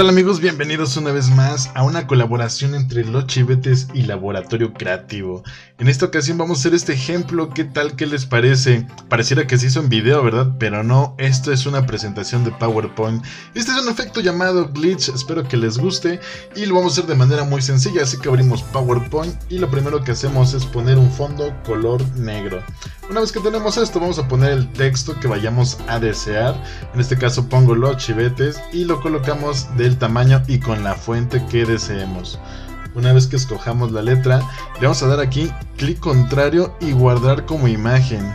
¿Qué tal amigos? Bienvenidos una vez más a una colaboración entre Los Chivetes y Laboratorio Creativo. En esta ocasión vamos a hacer este ejemplo, ¿qué tal? ¿Qué les parece? Pareciera que se hizo en video, ¿verdad? Pero no, esto es una presentación de PowerPoint. Este es un efecto llamado glitch, espero que les guste y lo vamos a hacer de manera muy sencilla, así que abrimos PowerPoint y lo primero que hacemos es poner un fondo color negro. Una vez que tenemos esto, vamos a poner el texto que vayamos a desear. En este caso pongo los chivetes y lo colocamos del tamaño y con la fuente que deseemos. Una vez que escojamos la letra, le vamos a dar aquí clic contrario y guardar como imagen.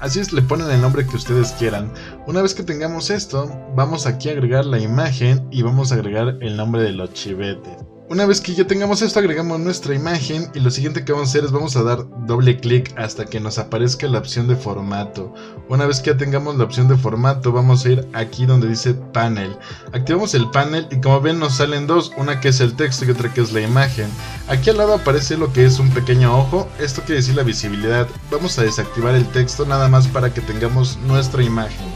Así es, le ponen el nombre que ustedes quieran. Una vez que tengamos esto, vamos aquí a agregar la imagen y vamos a agregar el nombre de los chivetes. Una vez que ya tengamos esto, agregamos nuestra imagen y lo siguiente que vamos a hacer es vamos a dar doble clic hasta que nos aparezca la opción de formato. Una vez que ya tengamos la opción de formato, vamos a ir aquí donde dice panel. Activamos el panel y como ven nos salen dos, una que es el texto y otra que es la imagen. Aquí al lado aparece lo que es un pequeño ojo, esto quiere decir la visibilidad. Vamos a desactivar el texto nada más para que tengamos nuestra imagen.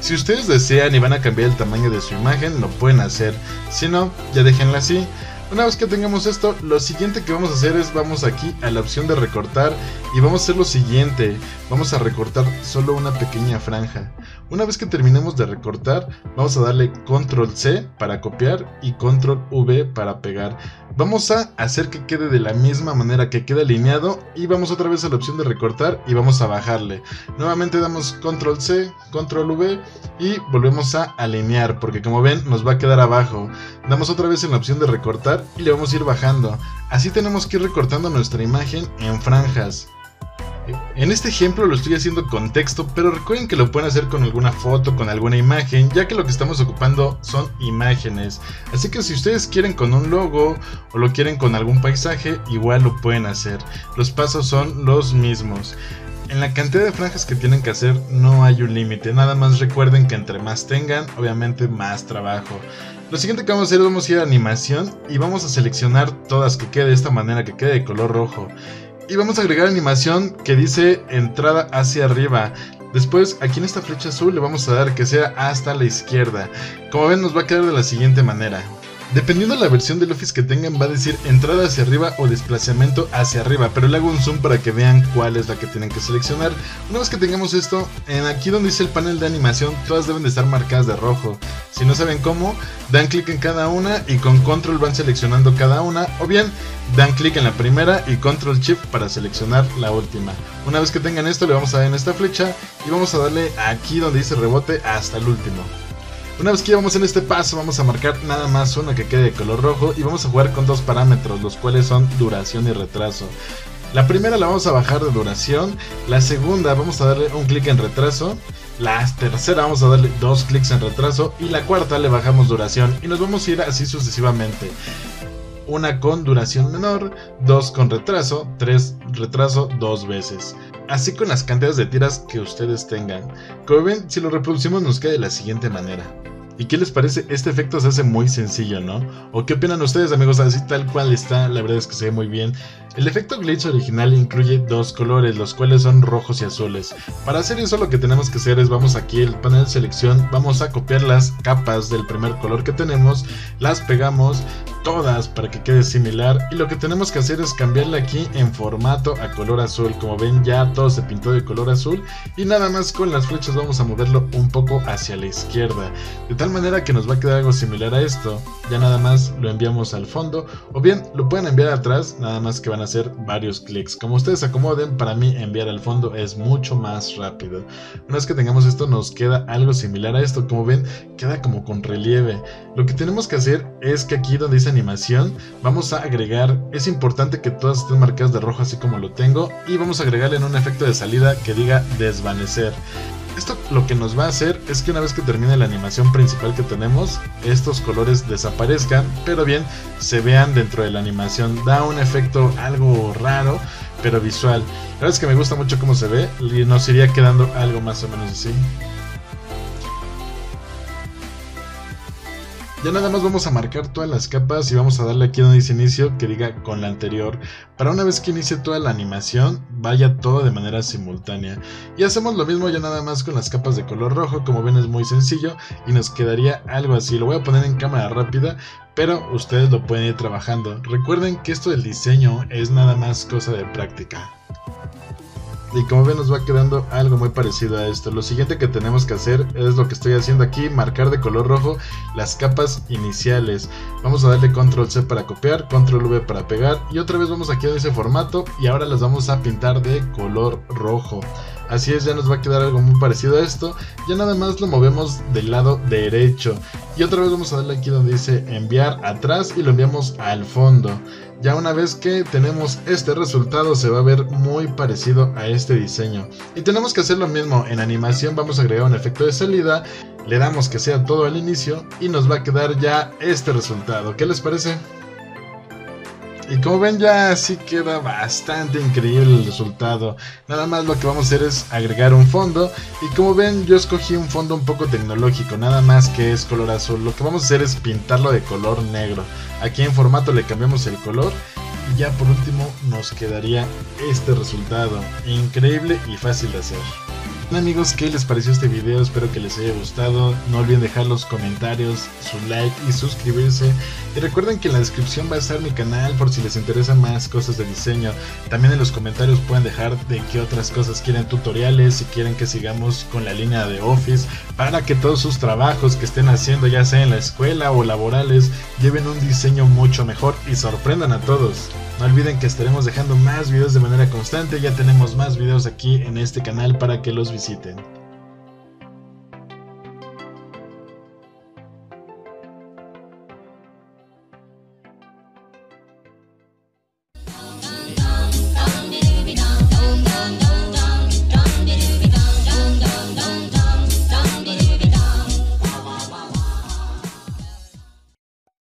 Si ustedes desean y van a cambiar el tamaño de su imagen, lo pueden hacer. Si no, ya déjenla así. Una vez que tengamos esto, lo siguiente que vamos a hacer es vamos aquí a la opción de recortar y vamos a hacer lo siguiente, vamos a recortar solo una pequeña franja. Una vez que terminemos de recortar, vamos a darle control C para copiar y control V para pegar. Vamos a hacer que quede de la misma manera que queda alineado y vamos otra vez a la opción de recortar y vamos a bajarle. Nuevamente damos control C, control V y volvemos a alinear porque como ven nos va a quedar abajo. Damos otra vez en la opción de recortar y le vamos a ir bajando. Así tenemos que ir recortando nuestra imagen en franjas. En este ejemplo lo estoy haciendo con texto, pero recuerden que lo pueden hacer con alguna foto, con alguna imagen, ya que lo que estamos ocupando son imágenes. Así que si ustedes quieren con un logo o lo quieren con algún paisaje, igual lo pueden hacer. Los pasos son los mismos. En la cantidad de franjas que tienen que hacer no hay un límite, nada más recuerden que entre más tengan, obviamente más trabajo. Lo siguiente que vamos a hacer es vamos a ir a animación y vamos a seleccionar todas que quede de esta manera, que quede de color rojo. Y vamos a agregar animación que dice entrada hacia arriba. Después, aquí en esta flecha azul le vamos a dar que sea hasta la izquierda. Como ven, nos va a quedar de la siguiente manera. Dependiendo de la versión del Office que tengan va a decir entrada hacia arriba o desplazamiento hacia arriba, pero le hago un zoom para que vean cuál es la que tienen que seleccionar. Una vez que tengamos esto, en aquí donde dice el panel de animación, todas deben de estar marcadas de rojo. Si no saben cómo, dan clic en cada una y con control van seleccionando cada una, o bien dan clic en la primera y control shift para seleccionar la última. Una vez que tengan esto, le vamos a dar en esta flecha y vamos a darle aquí donde dice rebote hasta el último. Una vez que ya vamos en este paso, vamos a marcar nada más una que quede de color rojo y vamos a jugar con dos parámetros, los cuales son duración y retraso. La primera la vamos a bajar de duración, la segunda vamos a darle un clic en retraso, la tercera vamos a darle dos clics en retraso y la cuarta le bajamos duración y nos vamos a ir así sucesivamente. Una con duración menor, dos con retraso, tres retraso dos veces así con las cantidades de tiras que ustedes tengan. Como ven, si lo reproducimos nos queda de la siguiente manera. ¿Y qué les parece? Este efecto se hace muy sencillo, ¿no? ¿O qué opinan ustedes, amigos? Así tal cual está, la verdad es que se ve muy bien. El efecto glitch original incluye dos colores, los cuales son rojos y azules. Para hacer eso lo que tenemos que hacer es vamos aquí el panel de selección, vamos a copiar las capas del primer color que tenemos, las pegamos todas para que quede similar y lo que tenemos que hacer es cambiarle aquí en formato a color azul. Como ven ya todo se pintó de color azul y nada más con las flechas vamos a moverlo un poco hacia la izquierda. De tal manera que nos va a quedar algo similar a esto. Ya nada más lo enviamos al fondo o bien lo pueden enviar atrás, nada más que van a hacer varios clics. Como ustedes acomoden, para mí enviar al fondo es mucho más rápido. Una vez que tengamos esto nos queda algo similar a esto. Como ven, queda como con relieve. Lo que tenemos que hacer es que aquí donde dice animación, vamos a agregar, es importante que todas estén marcadas de rojo así como lo tengo. Y vamos a agregarle en un efecto de salida que diga desvanecer. Esto lo que nos va a hacer es que una vez que termine la animación principal que tenemos, estos colores desaparezcan, pero bien se vean dentro de la animación. Da un efecto algo raro, pero visual. La verdad es que me gusta mucho cómo se ve y nos iría quedando algo más o menos así. Ya nada más vamos a marcar todas las capas y vamos a darle aquí donde dice inicio que diga con la anterior. Para una vez que inicie toda la animación, vaya todo de manera simultánea. Y hacemos lo mismo ya nada más con las capas de color rojo, como ven es muy sencillo y nos quedaría algo así. Lo voy a poner en cámara rápida, pero ustedes lo pueden ir trabajando. Recuerden que esto del diseño es nada más cosa de práctica. Y como ven nos va quedando algo muy parecido a esto. Lo siguiente que tenemos que hacer es lo que estoy haciendo aquí, marcar de color rojo las capas iniciales. Vamos a darle control C para copiar, control V para pegar y otra vez vamos aquí a ese formato y ahora las vamos a pintar de color rojo. Así es, ya nos va a quedar algo muy parecido a esto. Ya nada más lo movemos del lado derecho. Y otra vez vamos a darle aquí donde dice enviar atrás y lo enviamos al fondo. Ya una vez que tenemos este resultado se va a ver muy parecido a este diseño. Y tenemos que hacer lo mismo, en animación vamos a agregar un efecto de salida, le damos que sea todo al inicio y nos va a quedar ya este resultado. ¿Qué les parece? Y como ven ya así queda bastante increíble el resultado. Nada más lo que vamos a hacer es agregar un fondo. Y como ven yo escogí un fondo un poco tecnológico, nada más que es color azul. Lo que vamos a hacer es pintarlo de color negro. Aquí en formato le cambiamos el color. Y ya por último nos quedaría este resultado. Increíble y fácil de hacer amigos, ¿qué les pareció este video? Espero que les haya gustado. No olviden dejar los comentarios, su like y suscribirse. Y recuerden que en la descripción va a estar mi canal por si les interesan más cosas de diseño. También en los comentarios pueden dejar de qué otras cosas quieren tutoriales, si quieren que sigamos con la línea de Office, para que todos sus trabajos que estén haciendo, ya sea en la escuela o laborales, lleven un diseño mucho mejor y sorprendan a todos. No olviden que estaremos dejando más videos de manera constante, ya tenemos más videos aquí en este canal para que los visiten.